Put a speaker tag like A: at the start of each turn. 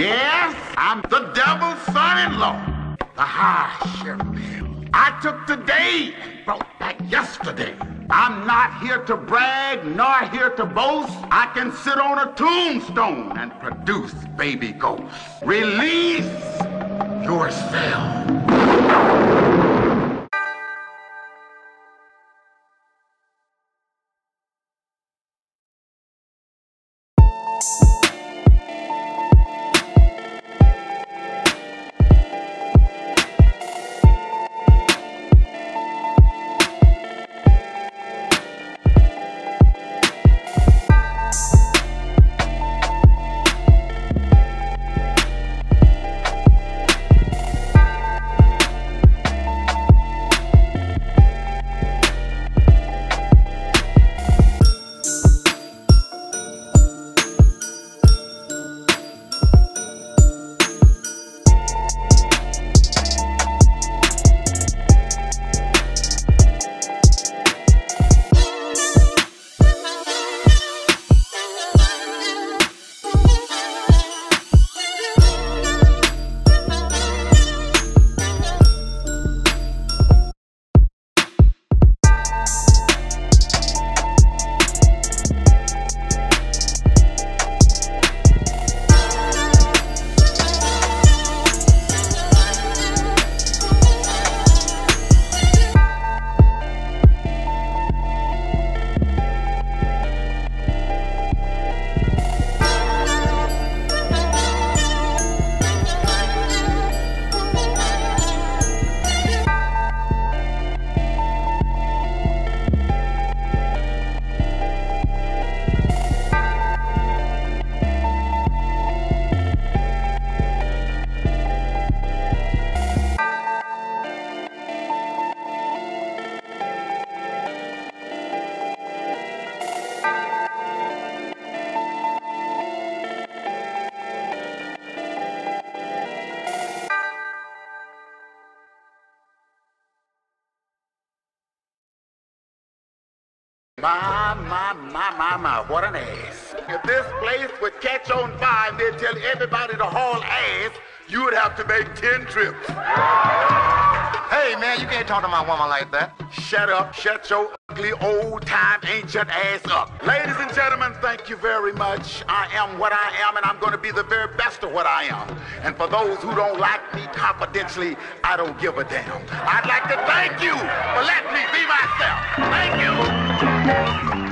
A: Yes, I'm the devil's son-in-law, the high sheriff. I took today, brought back yesterday. I'm not here to brag, nor here to boast. I can sit on a tombstone and produce baby ghosts. Release yourself. My, my, my, my, my, what an ass. If this place would catch on fire and they'd tell everybody to haul ass, you would have to make 10 trips.
B: Hey, man, you can't talk to my woman like that.
A: Shut up, shut your ugly, old-time, ancient ass up. Ladies and gentlemen, thank you very much. I am what I am, and I'm going to be the very best of what I am. And for those who don't like me confidentially, I don't give a damn. I'd like to thank you for letting me be myself. Thank you.